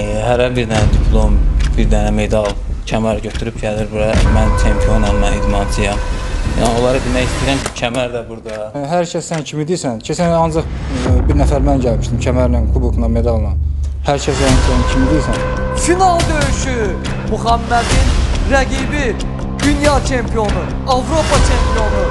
E, hərə bir dənə diplom, bir dənə medal, kəmər götürüb gəlir bura. Mən çempionam, mən idmançıyam. Yəni onlara demək istəyirəm ki, kəmər də burada. Hər kəs sən kimi deyirsən. Keçən ancaq e, bir nəfər mən gəlmişdim kəmərlə, kubokla, medalla. Hər kəs sən kimi deyirsən. Final döyüşü Muhammed'in rəqibi dünya çempionu, Avropa çempionu.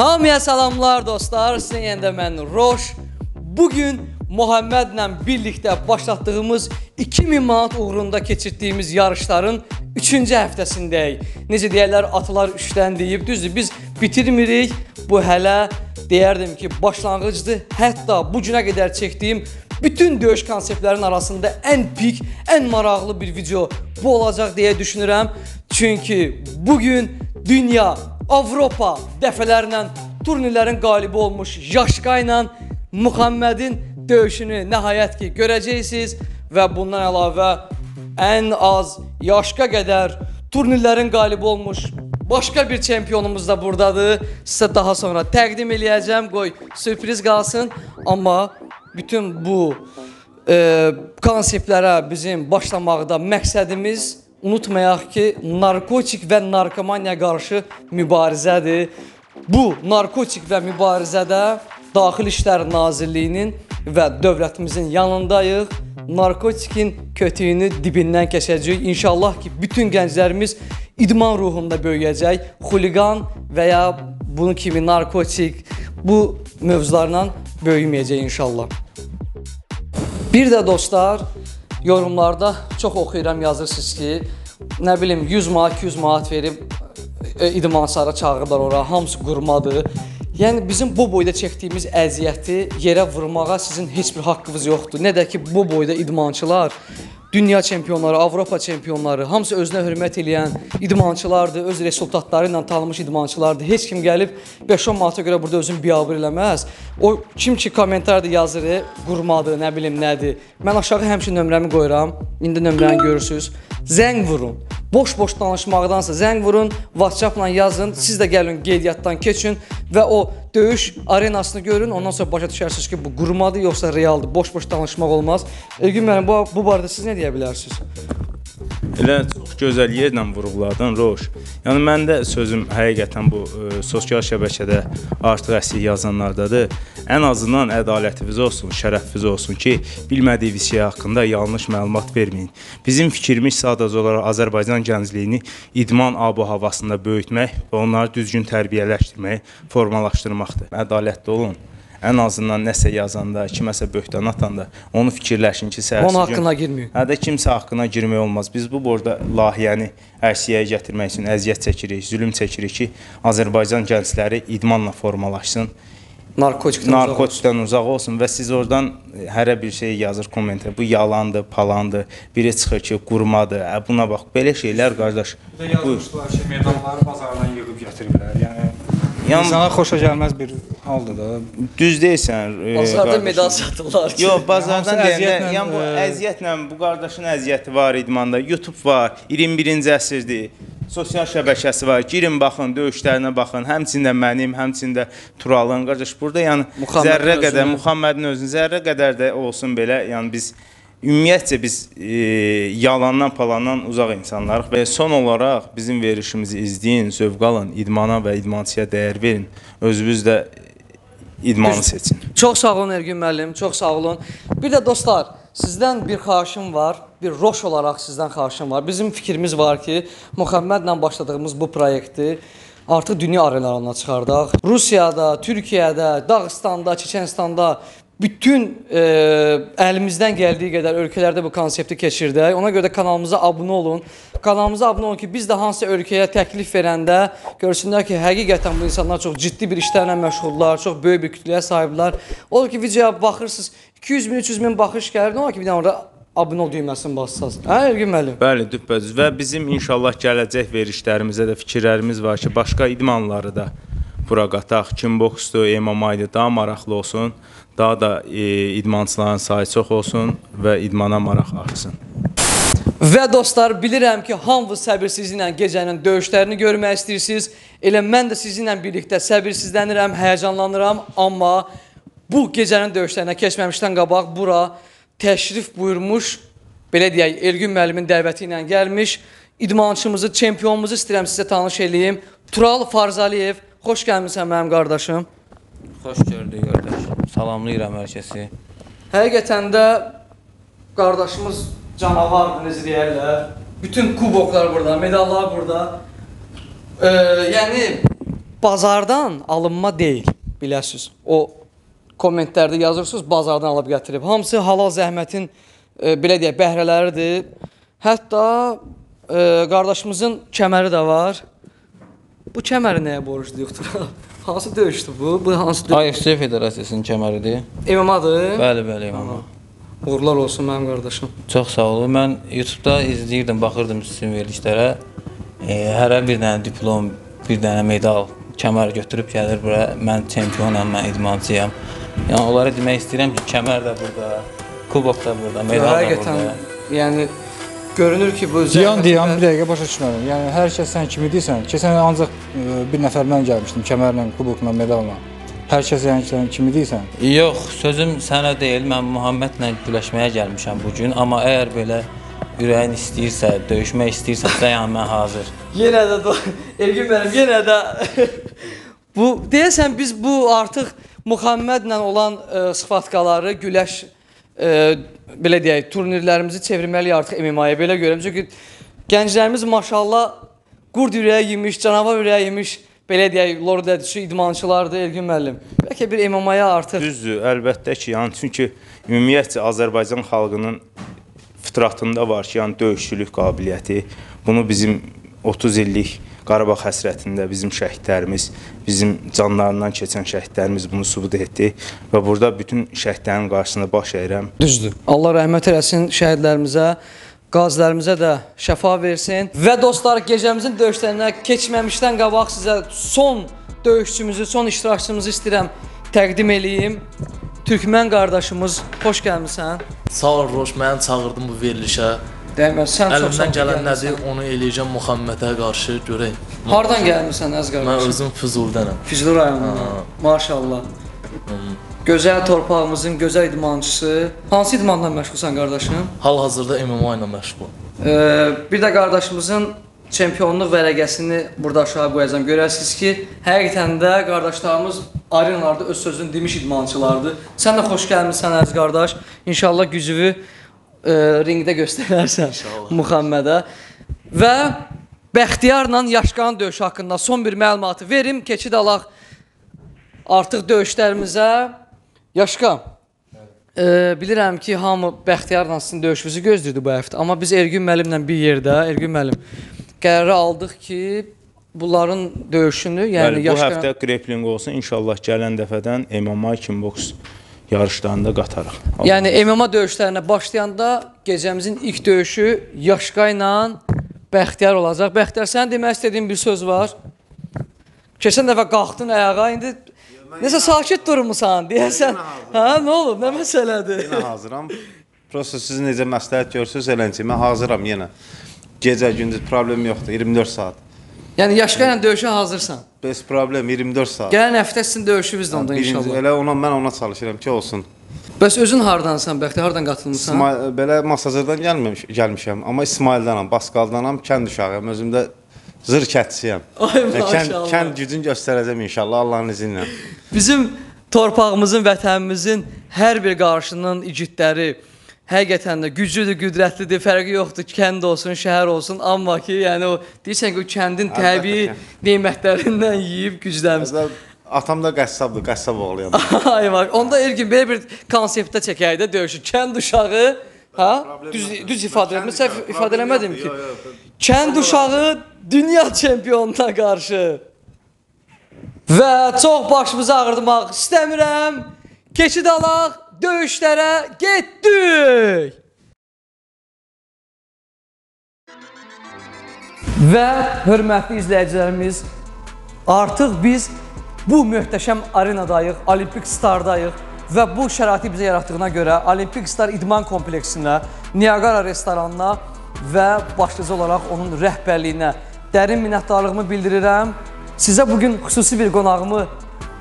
Hamıya salamlar dostlar. Sizin yenə mən Roş. Bu gün Muhammedlə birlikdə başlatdığımız 2000 manat uğrunda keçirdiyimiz yarışların 3-cü həftəsindəyik. Necə deyirlər, atlar üçdən deyib. Düzdür, biz bitirmirik. Bu hələ deyərdim ki, başlanğıcdır. Hətta bu günə qədər çəkdiyim bütün döyüş konseptlərinin arasında ən pik, ən maraqlı bir video bu olacaq deyə düşünürəm. Çünki bu gün dünya Avropa dəfələrlə turnirlərin qalibi olmuş Yaşqa ilə Muhammedin döyüşünü nəhayət ki görəcəksiniz və bundan əlavə ən az Yaşqa qədər turnirlərin qalibi olmuş başqa bir çempionumuz da burdadır. Sizə daha sonra təqdim eləyəcəm. Qoy sürpriz qalsın. Amma bütün bu e, konseptlərə bizim başlamaqda məqsədimiz unutmayaq ki, narkotik və narkomaniya qarşı mübarizədir. Bu narkotik və mübarizədə Daxili İşlər Nazirliyinin və dövlətimizin yanındayıq. Narkotikin kötüyünü dibindən keçəcəyik. İnşallah ki, bütün gənclərimiz idman ruhunda böyüyəcək. Xuliqan və ya bunun kimi narkotik bu mövzularla böyüməyəcək inşallah. Bir də dostlar, yorumlarda çox oxuyuram, yazırsınız ki, nə bilim 100 manat, 200 manat verib e, idmansara çağırırlar ora, hamısı qurmadır. Yəni bizim bu boyda çəkdiyimiz əziyyəti yerə vurmağa sizin heç bir haqqınız yoxdur. Nə də ki bu boyda idmançılar dünya çempionları, Avropa çempionları, hamısı özünə hörmət eləyən idmançılardır, öz rezultatları ilə tanınmış idmançılardır. Heç kim gəlib 5-10 manata görə burada özünü biabır eləməz. O kim ki kommentarda yazır, e, qurmadı, nə bilim nədir. Mən aşağı həmişə nömrəmi qoyuram. İndi nömrəni görürsüz. Zəng vurun. Boş-boş danışmaqdansa zəng vurun, WhatsApp-la yazın. Siz də gəlin qeydiyyatdan keçin və o döyüş arenasını görün. Ondan sonra başa düşərsiniz ki, bu qurmadır yoxsa realdır. Boş-boş danışmaq olmaz. Elgün müəllim, bu bu barədə siz nə deyə bilərsiniz? Elə çox gözəl yerlə vurğuladın Roş. Yəni məndə sözüm həqiqətən bu ə, sosial şəbəkədə artıq əsir yazanlardadır. Ən azından ədalətiniz olsun, şərəfiniz olsun ki, bilmədiyiniz şey haqqında yanlış məlumat verməyin. Bizim fikrimiz sadəcə olaraq Azərbaycan gəncliyini idman ab-havasında böyütmək və onları düzgün tərbiyələşdirmək, formalaşdırmaqdır. Ədalətli olun. Ən azından nəsə yazanda, kiməsə böhtan atanda onu fikirləşin ki, səhərsi Onun haqqına girməyin. Hədə kimsə haqqına girmək olmaz. Biz bu borda layihəni ərsiyəyə gətirmək üçün əziyyət çəkirik, zülm çəkirik ki, Azərbaycan gəncləri idmanla formalaşsın, Narkotikdən uzaq olsun. narkotikdən uzaq olsun və siz oradan hərə bir şey yazır kommentə. Bu yalandır, palandır. Biri çıxır ki, qurmadır. Ə, buna bax, belə şeylər qardaş. Bir də yazmışdılar ki, medalları bazardan yığıb gətiriblər. Yəni Yəni insana xoşa gəlməz bir haldır da. düz deyirsən. e, Bazarda qardaşım. medal satırlar ki. Yox, bazardan deyəndə, yəni bu e, əziyyətlə bu qardaşın əziyyəti var idmanda. YouTube var, 21-ci əsrdir. Sosial şəbəkəsi var. Girin baxın, döyüşlərinə baxın. Həmçində mənim, həmçində Turalın qardaş burada yəni Muhammedin zərrə qədər özünün. Muhammedin özünün zərrə qədər də olsun belə, yəni biz Ümumiyyətcə biz e, yalandan, palandan uzaq insanlarıq və son olaraq bizim verilişimizi izləyin, zövq alın, idmana və idmançıya dəyər verin. Özünüz də idmanı seçin. Çox sağ olun Ergün müəllim, çox sağ olun. Bir də dostlar, sizdən bir xahişim var, bir roş olaraq sizdən xahişim var. Bizim fikrimiz var ki, Muhammedlə başladığımız bu proyekti artıq dünya arenalarına çıxardaq. Rusiyada, Türkiyədə, Dağıstanda, Çeçenistanda bütün e, əlimizdən gəldiyi qədər ölkələrdə bu konsepti keçirdək. Ona görə də kanalımıza abunə olun. Kanalımıza abunə olun ki, biz də hansı ölkəyə təklif verəndə görsünlər ki, həqiqətən bu insanlar çox ciddi bir işlərlə məşğullar, çox böyük bir kütləyə sahiblər. Olur ki, videoya baxırsınız, 200 min, 300 min baxış gəlir, nə olur ki, bir dənə orada abunə ol düyməsini bassasınız. Hə, Ergün müəllim? Bəli, düpbədüz və bizim inşallah gələcək verişlərimizə də fikirlərimiz var ki, başqa idmanları da bura qataq. Kimboksdur, MMA-dır, daha maraqlı olsun. Daha da e, idmançıların sayı çox olsun və idmana maraq artsın. Və dostlar, bilirəm ki, hamınız səbirsizliklə gecənin döyüşlərini görmək istəyirsiniz. Elə mən də sizinlə birlikdə səbirsizlənirəm, həyəcanlanıram, amma bu gecənin döyüşlərinə keçməmişdən qabaq bura təşrif buyurmuş, belə deyək, Elgün müəllimin dəvəti ilə gəlmiş idmançımızı, çempionumuzu istəyirəm sizə tanış eləyim. Tural Farzaliyev, xoş gəlmisən mənim qardaşım. Xoş gördük qardaş. Salamlayıram hər kəsi. Həqiqətən də qardaşımız canavardır, necə deyərlər. Bütün kuboklar burada, medallar burada. Ee, yəni bazardan alınma deyil, biləsiniz. O kommentlərdə yazırsınız, bazardan alıb gətirib. Hamısı halal zəhmətin e, belə deyək, bəhrələridir. Hətta e, qardaşımızın kəməri də var. Bu kəməri nəyə borcluyuqdur? hansı döyüşdür bu? Bu hansı döyüş? AFC Federasiyasının kəməridir. MMA-dır. Bəli, bəli, imam. Uğurlar olsun mənim qardaşım. Çox sağ olun. Mən YouTube-da izləyirdim, baxırdım sizin verilişlərə. E, hərə bir dənə diplom, bir dənə medal, kəmər götürüb gəlir bura. Mən çempionam, mən idmançıyam. Yəni onlara demək istəyirəm ki, kəmər də burada, kubok da burada, medal da burada. yəni görünür ki, bu Diyan diyan bir dəqiqə başa düşmədim. Yəni hər kəs sən kimi deyirsən. Keçən il ancaq e, bir nəfər mən gəlmişdim kəmərlə, kubokla, medalla. Hər kəs yəni sən kimi deyirsən. Yox, sözüm sənə deyil. Mən Muhammedlə güləşməyə gəlmişəm bu gün, amma əgər belə ürəyin istəyirsə, döyüşmək istəyirsənsə, yəni mən hazır. Yenə də Ergün müəllim, yenə də bu deyəsən biz bu artıq Muhammedlə olan ə, sıfatkaları güləş ə, belə deyək, turnirlərimizi çevirməliyik artıq MMA-ya belə görürəm. Çünki gənclərimiz maşallah qurd ürəyi yemiş, canavar ürəyi yemiş, belə deyək, lord dədisi idmançılardır Ergün müəllim. Bəlkə bir MMA-ya artıq Düzdür, əlbəttə ki, yəni çünki ümumiyyətcə Azərbaycan xalqının fitratında var ki, yəni döyüşçülük qabiliyyəti. Bunu bizim 30 illik Qarabağ həsrətində bizim şəhidlərimiz, bizim canlarından keçən şəhidlərimiz bunu sübut etdi və burada bütün şəhidlərin qarşısında baş əyirəm. Düzdür. Allah rəhmət eləsin şəhidlərimizə, qazilərimizə də şəfa versin. Və dostlar, gecəmizin döyüşlərinə keçməmişdən qabaq sizə son döyüşçümüzü, son iştirakçımızı istəyirəm təqdim eləyim. Türkmən qardaşımız, xoş gəlmisən. Sağ ol Roş, məni çağırdın bu verilişə. Dəymə, sən Əlimdən gələn nədir, onu eləyəcəm Muhammedə qarşı görək. Hardan gəlmisən əz Mən qardaşım? özüm Füzulidanam. Füzuli rayonundan. Maşallah. Gözəl torpağımızın gözəl idmançısı. Hansı idmanla məşğulsan qardaşım? Hal-hazırda MMA ilə məşğulam. Ee, bir də qardaşımızın çempionluq vərəqəsini burada aşağı qoyacağam. Görəsiniz ki, həqiqətən də qardaşlarımız arenalarda öz sözünü demiş idmançılardır. Sən də xoş gəlmisən əziz qardaş. İnşallah gücünü e, ringdə göstərərsən. Muhammedə. Və Bəxtiyarla Yaşqan döyüşü haqqında son bir məlumatı verim, keçid alaq artıq döyüşlərimizə. Yaşqan, e, bilirəm ki, hamı Bəxtiyarla sizin döyüşünüzü gözləyirdi bu həftə, amma biz Ergün müəllimlə bir yerdə, Ergün müəllim qərarı aldıq ki, bunların döyüşünü, yəni Bəli, bu Yaşqan həftə grappling olsun, inşallah gələn dəfədən MMA kimboks yarışlarında qatarıq. Yəni MMA döyüşlərinə başlayanda gecəmizin ilk döyüşü Yaşqa ilə Bəxtiyar olacaq. Bəxtiyar, sən demək istədiyin bir söz var. Keçən dəfə qalxdın ayağa, indi nəsə sakit durmusan, deyəsən. Hə, nə olub? Nə məsələdir? Yenə hazıram. Prosta siz necə məsləhət görürsüz eləncə mən hazıram yenə. Gecə gündüz problem yoxdur. 24 saat. Yəni Yaşqa ilə döyüşə hazırsan. Bez problem 24 saat. Gələn həftə sizin döyüşünüz də onda Birinci inşallah. elə ona mən ona çalışıram ki, olsun. Bəs özün hardansan, Bəxtiyar, hardan qatılmısan? İsmail belə masajdan gəlməmiş gəlmişəm, amma İsmaildanam, Basqaldanam, kənd uşağıyam. Özüm də zır kəndçiyəm. Ay kənd, maşallah. kənd gücünü göstərəcəm inşallah Allahın izni ilə. Bizim torpağımızın, vətənimizin hər bir qarşının igidləri həqiqətən də güclüdür, qüdrətlidir, fərqi yoxdur, kənd olsun, şəhər olsun, amma ki, yəni o deyirsən ki, o kəndin təbii nemətlərindən yeyib güclənmiş. Əvvəl Atam da qəssabdır, qəssab oğluyam. Ay var. Onda Elgin belə bir konseptdə çəkəydi döyüşü. Kənd uşağı, ha? Düz düz ifadə etdim. Səhv ifadə eləmədim ki. Kənd uşağı dünya çempionuna qarşı. Və çox başımızı ağrıtmaq istəmirəm. Keçid alaq, döyüşlərə getdik. Və hörmətli izləyicilərimiz, artıq biz bu möhtəşəm arenadayıq, Olimpik Stardayıq və bu şəraiti bizə yaratdığına görə Olimpik Star İdman kompleksinə, Niagara restoranına və başlıca olaraq onun rəhbərliyinə dərin minnətdarlığımı bildirirəm. Sizə bu gün xüsusi bir qonağımı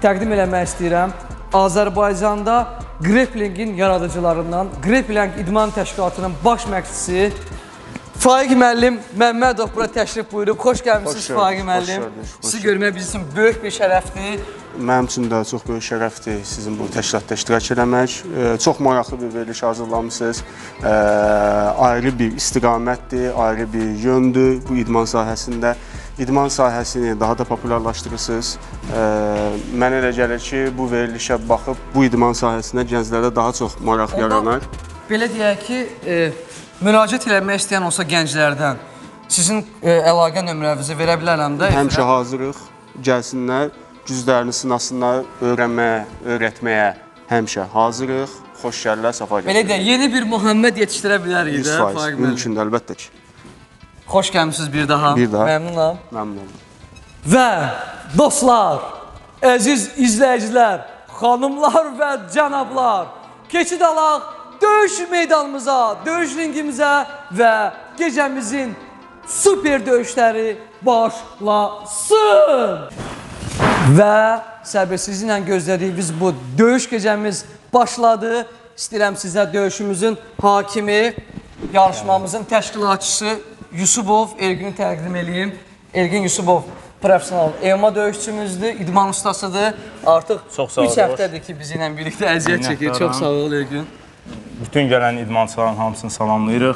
təqdim eləmək istəyirəm. Azərbaycanda grepplingin yaradıcılarından, Grappling İdman Təşkilatının baş məşqçisi Faiq müəllim Məmmədov bura təşrif buyurub. Xoş gəlmisiniz Faiq müəllim. Sizi görmək bizim üçün böyük bir şərəfdir. Mənim üçün də çox böyük şərəfdir sizin bu təşkilatda iştirak etmək. E, Çox maraqlı bir veriliş hazırlamısınız. E, Ayrı bir istiqamətdir, ayrı bir yöndür bu idman sahəsində. İdman sahəsini daha da populyarlaşdırırsınız. Mənə elə gəlir ki, bu verilişə baxıb bu idman sahəsinə gənclərdə daha çox maraq yaranar. Belə deyək ki, müraciət eləmək istəyən olsa gənclərdən sizin əlaqə nömrənizi verə bilərəm də. Həmişə hazırıq. Gəlsinlər, güclərini sınasınlar, öyrənməyə, öyrətməyə həmişə hazırıq. Xoş gəlirlər, səfa Belə gətirdilər. deyək, yeni bir Muhammed yetişdirə bilərik də 100%, Faiq müəllim. mümkündür əlbəttə ki. Xoş gəlmisiniz bir daha. Bir daha. Məmnunam. Məmnun oldum. Və dostlar, əziz izləyicilər, xanımlar və cənablar, keçid alaq döyüş meydanımıza, döyüş ringimizə və gecəmizin super döyüşləri başlasın. Və səbirsizliklə gözlədiyimiz bu döyüş gecəmiz başladı. İstəyirəm sizə döyüşümüzün hakimi, yarışmamızın təşkilatçısı Yusubov Ergünü təqdim edeyim. Ergün Yusubov professional EMA döyüşçümüzdür, idman ustasıdır. Artıq Çox sağ ol, 3 həftədir ki, bizi ilə birlikdə əziyyət çəkir. Çox sağ ol Ergün. Bütün gələn idmançıların hamısını salamlayırıq.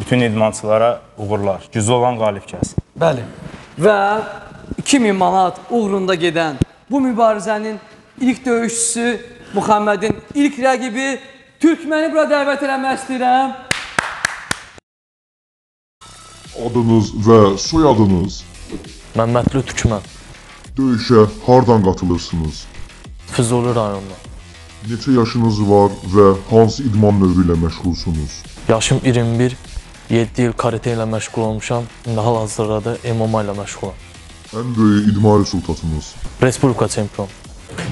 Bütün idmançılara uğurlar. Güclü olan qalib gəlsin. Bəli. Və 2000 manat uğrunda gedən bu mübarizənin ilk döyüşçüsü Muhammedin ilk rəqibi Türkməni bura dəvət eləmək istəyirəm. Adınız və soyadınız, Məmmədli Türkmən, döyüşə hardan qatılırsınız? Füzuli rayonundan. Neçə yaşınız var və hansı idman növü ilə məşğulsunuz? Yaşım 21, 7 il karate ilə məşğul olmuşam. İndi hal-hazırda da MMA ilə məşğulam. Ən böyük idman rezultatınız? Respublika çempionu.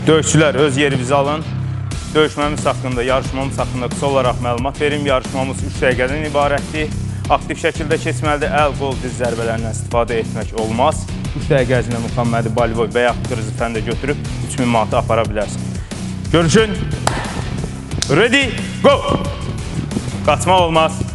Döyüşçülər öz yerinizi alın. Döyüşməmiz haqqında, yarışmamız haqqında qısa olaraq məlumat verim. Yarışmamız 3 dəqiqədən ibarətdir. Aktiv şəkildə keçməlidir. Əl, qol, diz zərbələrindən istifadə etmək olmaz. 3 dəqiqə ərzində Muhammədi Baliboy və yaxud qırmızı fəndə götürüb 3000 manatı apara bilərsən. Görüşün. Ready, go! Qaçmaq olmaz.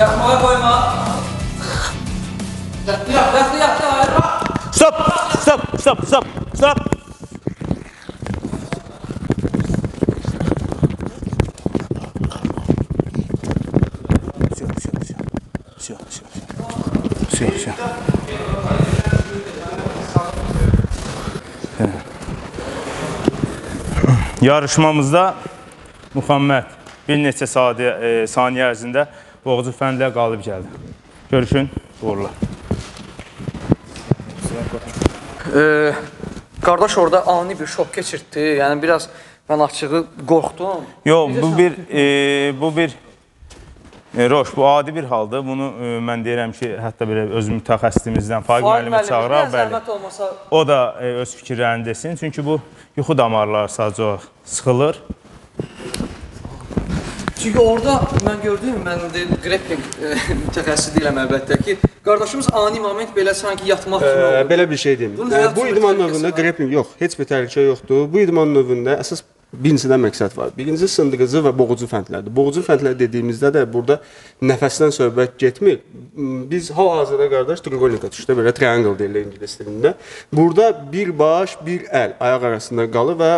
Yapmağa koyma. Yaktı, yaktı, yaktı, yaktı. yaktı. Stop! Stop! Stop! Stop! Stop! Все, все, все. Все, все, все. Все, все. Yarışmamızda Muhammed bir neçə saniyə, e, saniyə ərzində boğucu fəndlə qalib gəldi. Görüşün, uğurlar. Ee, qardaş orada ani bir şok keçirtdi. Yəni biraz mən açığı qorxdum. Yox, bu bir e, bu bir e, Roş, bu adi bir haldır. Bunu e, mən deyirəm ki, hətta belə öz mütəxəssisimizdən Faiq müəllimi çağıraq, bəli. Olmasa O da e, öz fikirlərini desin. Çünki bu yuxu damarları sadəcə sıxılır. Çünki orada mən gördüm, mən grappling e, mütəxəssis deyiləm əlbəttə ki, qardaşımız ani moment belə sanki yatmaq kimi oldu. belə bir şey deyim. Bu idman növündə grappling yox, heç bir təhlükə yoxdur. Bu idman növündə əsas birincidən məqsəd var. Birinci sındırıcı və boğucu fəndlərdir. Boğucu fəndlər dediyimizdə də burada nəfəsdən söhbət getmir. M, Biz hal-hazırda qardaş triqonika düşdü, belə triangle deyirlər ingilis dilində. Burada bir baş, bir əl ayaq arasında qalır və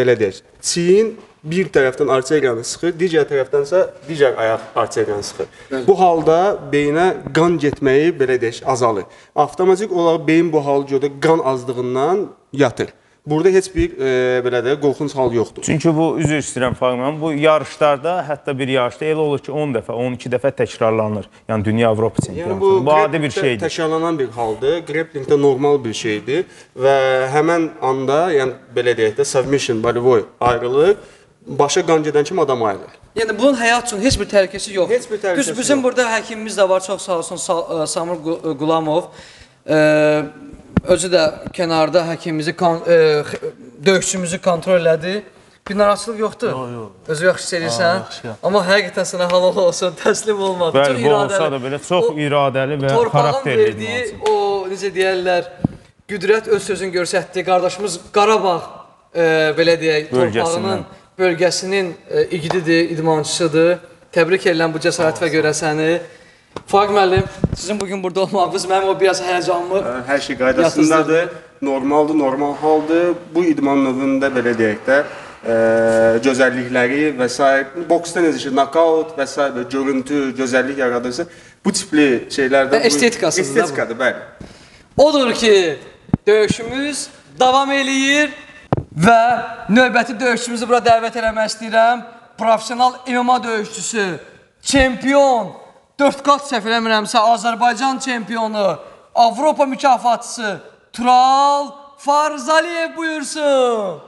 belə deyək, çiyin bir tərəfdən arteriyanı sıxır, digər tərəfdənsə digər ayaq arteriyanı sıxır. Bu halda beyinə qan getməyi belə deyək azalır. Avtomatik olaraq beyin bu halı gördə qan azdığından yatır. Burada heç bir e, belə də qorxunc hal yoxdur. Çünki bu üzr istəyirəm Fagman, bu yarışlarda hətta bir yarışda elə olur ki 10 dəfə, 12 dəfə təkrarlanır. Yəni dünya Avropa Yəni çempionatı. bu, bu adi bir şeydir. Təkrarlanan bir haldır. Grapplingdə normal bir şeydir və həmin anda, yəni belə deyək də submission, bodyboy ayrılır. Başa qan gedən kimi adam ayrılır. Yəni bunun həyat üçün heç bir təhlükəsi yoxdur. Heç bir təhlükəsi Düz bizim yox. burada həkimimiz də var, çox sağ olsun Sa- ə, Samir Qulamov. Ə, özü də kənarda həkimimizi kon, x- döyüşçümüzü kontrol elədi. Bir narahatçılıq yoxdur. Yox, yox. Özü yaxşı hiss edirsən. Amma həqiqətən sənə halal olsun, təslim olmadın. Bəli, bu olsa da belə çox O- iradəli və torpağın xarakterli verdiyi idmançı. o necə deyərlər, qüdrət öz sözünü göstərdi. Qardaşımız Qarabağ e, belə deyək, torpağının bölgəsinin e, igididir, idmançısıdır. Təbrik edirəm bu cəsarət və görəsəni. Faiq müəllim, sizin bu gün burada olmağınız mənim o biraz həyəcanımı Hər şey qaydasındadır. Normaldır, normal haldır. Bu idman növündə belə deyək də ə, gözəllikləri və s. boksda necə ki, nokaut və s. görüntü, gözəllik yaradırsa, bu tipli şeylərdə Və estetikasıdır. Estetikada, bəli. Odur ki, döyüşümüz davam eləyir və növbəti döyüşçümüzü bura dəvət eləmək istəyirəm. Professional MMA döyüşçüsü, çempion, 4 qat səhv eləmirəmsə Azərbaycan çempionu, Avropa mükafatçısı Tural Farzaliyev buyursun.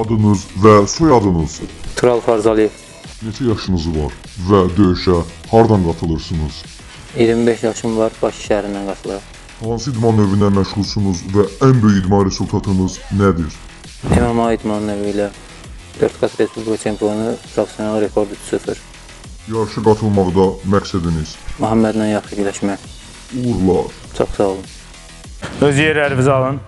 Adınız və soyadınız, Tural Farzaliyev. neçə yaşınız var və döyüşə hardan qatılırsınız? 25 yaşım var, Bakı şəhərindən qatılıram. Hansı idman növünə məşğulsunuz və ən böyük idman rezultatınız nədir? MMA idman növü ilə 4 qat Respublika çempionu, professional rekordu 0. Yarışa qatılmaqda məqsədiniz Muhammedlə yaxşı güləşmək. uğurlar. Çox sağ olun. Öz yerlərinizi alın.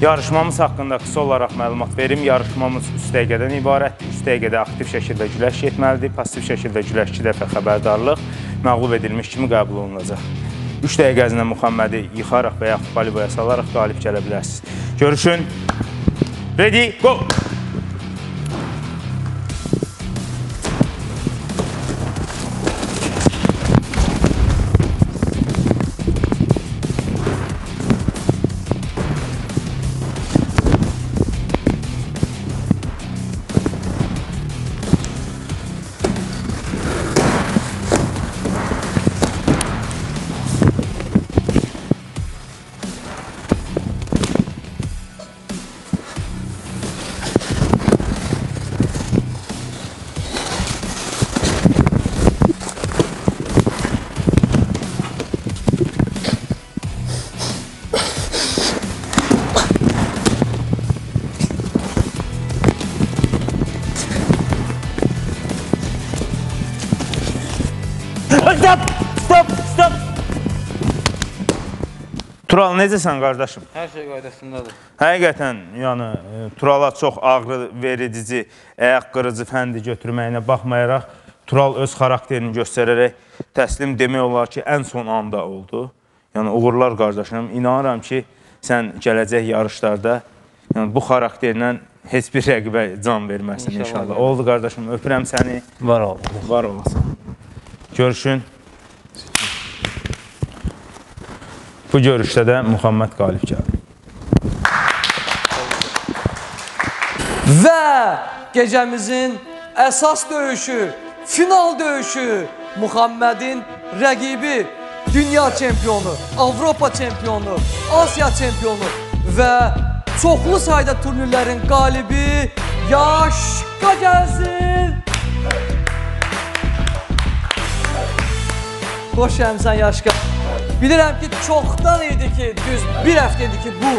Yarışmamız haqqında qısa olaraq məlumat verim. Yarışmamız 3 dəqiqədən ibarətdir. 3 dəqiqədə aktiv şəkildə güləş getməlidir. Pasiv şəkildə güləş 2 dəfə xəbərdarlıq məğlub edilmiş kimi qəbul olunacaq. 3 dəqiqə ərzində Muhammədi yıxaraq və yaxud balibaya salaraq qalib gələ bilərsiniz. Görüşün. Ready, go! Tural, necəsən qardaşım? Hər şey qaydasındadır. Həqiqətən, yəni e, Turala çox ağrı verici, ayaq qırıcı fəndi götürməyinə baxmayaraq Tural öz xarakterini göstərərək təslim demək olar ki, ən son anda oldu. Yəni uğurlar qardaşım. İnanıram ki, sən gələcək yarışlarda yəni bu xarakterlə heç bir rəqibə can verməsin İnşallah. inşallah. Oldu qardaşım, öpürəm səni. Var ol. Var olasın. Görüşün. Bu görüşdə də Muhammed qalib gəldi. Və gecəmizin əsas döyüşü, final döyüşü Muhammedin rəqibi, dünya çempionu, Avropa çempionu, Asiya çempionu və çoxlu sayda turnirlərin qalibi Yaşqa gəlsin. Xoş gəlmisən Yaşqa. Bilirəm ki, çoxdan idi ki, düz bir həftə idi ki, bu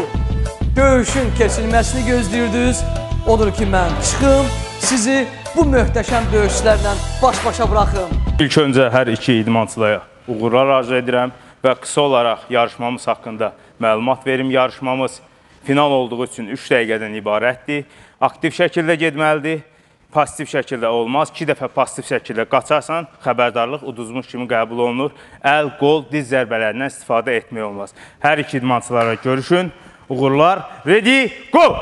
döyüşün keçilməsini gözləyirdiniz. Odur ki, mən çıxım sizi bu möhtəşəm döyüşlərlə baş-başa buraxım. İlk öncə hər iki idmançılara uğurlar arzu edirəm və qısa olaraq yarışmamız haqqında məlumat verim. Yarışmamız final olduğu üçün 3 dəqiqədən ibarətdir. Aktiv şəkildə getməlidir. Pasiv şəkildə olmaz. 2 dəfə pasiv şəkildə qaçarsan, xəbərdarlıq uduzmuş kimi qəbul olunur. Əl, qol, diz zərbələrindən istifadə etmək olmaz. Hər iki idmançılara görüşün. Uğurlar. Ready, go!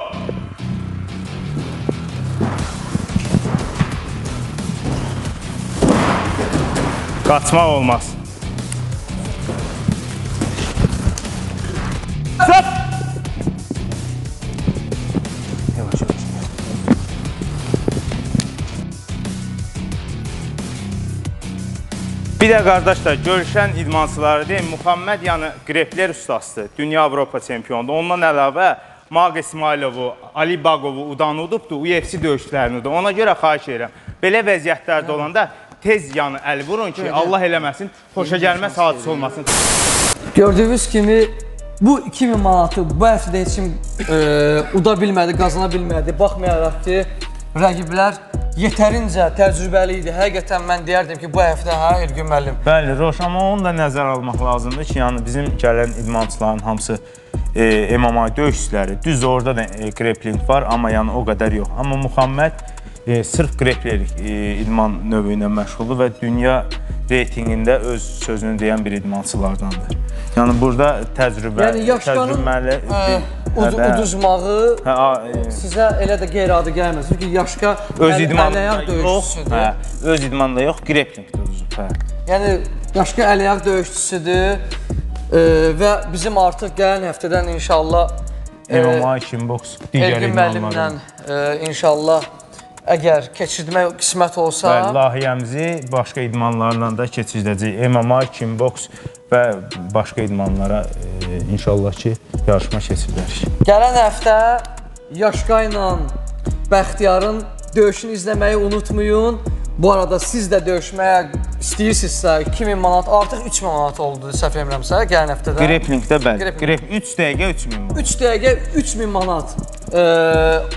Qaçmaq olmaz. Bir də qardaşlar, görüşən idmançıları deyim, Muhammed yəni qrepler ustasıdır, Dünya Avropa çempionudur. Ondan əlavə Maq İsmailovu, Ali Baqovu udan udubdur, UFC döyüşlərini də. Ona görə xahiş edirəm. Belə vəziyyətlərdə olanda tez yəni əl vurun ki, Allah eləməsin, xoşa gəlməz hadisə olmasın. Gördüyünüz kimi bu 2000 manatı bu həftədə heç kim e, uda bilmədi, qazana bilmədi. Baxmayaraq ki, rəqiblər yetərincə təcrübəli idi. Həqiqətən mən deyərdim ki, bu həftə hə Ergün müəllim. Bəli, Roş, amma onu da nəzərə almaq lazımdır ki, yəni bizim gələn idmançıların hamısı e, MMA döyüşçüləri. Düz orada da e, grappling var, amma yəni o qədər yox. Amma Muhammed e, sırf grappling e, idman növü ilə məşğuldur və dünya reytinqində öz sözünü deyən bir idmançılardandır. Yəni burada təcrübə, Yəni yaşqanın təcrübəli e, ud hə, uduzmağı hə, a- e, sizə elə də qeyri-adi gəlməz. Çünki yaşqa öz əl- idmanında əl-ayaq yox, döyüşçüsüdür. hə, öz idmanında yox, grapplingdə uduzub, hə. Yəni yaşqa əl-ayaq döyüşçüsüdür. E, və bizim artıq gələn həftədən inşallah e, MMA, kickbox, digər Elgin müəllimlə idmanlar. e, inşallah əgər keçirmək qismət olsa, Bəli, layihəmizi başqa idmanlarla da keçirdəcəyik. MMA, kickbox və başqa idmanlara e, inşallah ki, yarışma keçirdərik. gələn həftə Yaşqa ilə Bəxtiyarın döyüşünü izləməyi unutmayın. Bu arada siz də döyüşməyə istəyirsinizsə 2000 manat, artıq 3000 manat oldu səhv eləmirəmsə gələn həftədə. Grapplingdə bəli. Grappling. Grap 3 dəqiqə 3000 manat. 3 dəqiqə 3000 manat e,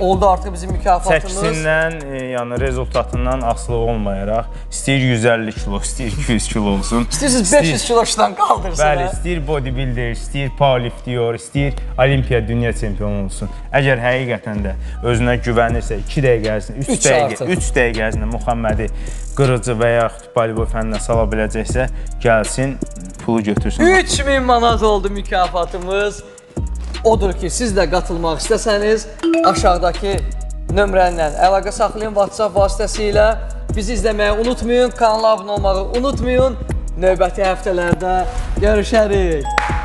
oldu artıq bizim mükafatımız. Çəkisindən, e, yəni rezultatından asılı olmayaraq, istəyir 150 kilo, istəyir 200 kilo olsun. İstəyirsiniz 500 kilodan qaldırsın. Bəli, hə? istəyir bodybuilder, istəyir powerlifter, istəyir olimpiya dünya çempionu olsun. Əgər həqiqətən də özünə güvənirsə 2 dəqiqə ərzində, 3 Üç dəqiqə, artıq. 3 dəqiqə ərzində Muhammədi qırıcı və yaxud voleybol fənninə sala biləcəksə, gəlsin, pulu götürsün. 3000 manat oldu mükafatımız. Odur ki, siz də qatılmaq istəsəniz, aşağıdakı nömrədən əlaqə saxlayın WhatsApp vasitəsilə. Bizi izləməyi unutmayın, kanala abunə olmağı unutmayın. Növbəti həftələrdə görüşərik.